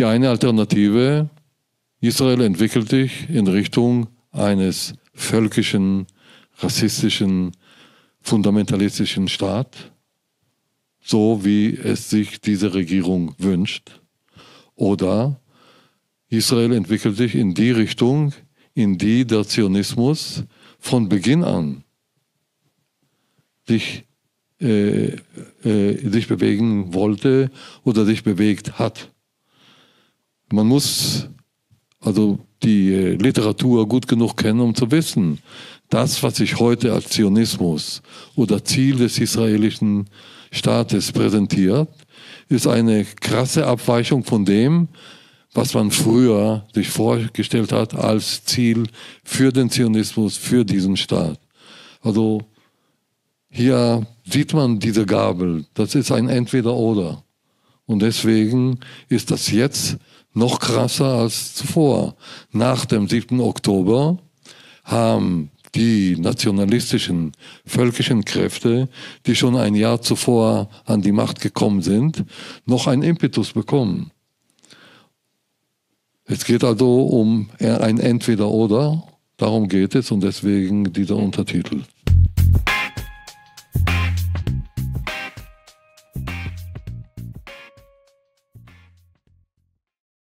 Die eine Alternative, Israel entwickelt sich in Richtung eines völkischen, rassistischen, fundamentalistischen Staat, so wie es sich diese Regierung wünscht. Oder Israel entwickelt sich in die Richtung, in die der Zionismus von Beginn an sich, äh, äh, sich bewegen wollte oder sich bewegt hat. Man muss also die äh, Literatur gut genug kennen, um zu wissen, das, was sich heute als Zionismus oder Ziel des israelischen Staates präsentiert, ist eine krasse Abweichung von dem, was man früher sich vorgestellt hat als Ziel für den Zionismus, für diesen Staat. Also hier sieht man diese Gabel. Das ist ein Entweder-Oder. Und deswegen ist das jetzt noch krasser als zuvor. Nach dem 7. Oktober haben die nationalistischen, völkischen Kräfte, die schon ein Jahr zuvor an die Macht gekommen sind, noch einen Impetus bekommen. Es geht also um ein Entweder-Oder, darum geht es und deswegen dieser Untertitel.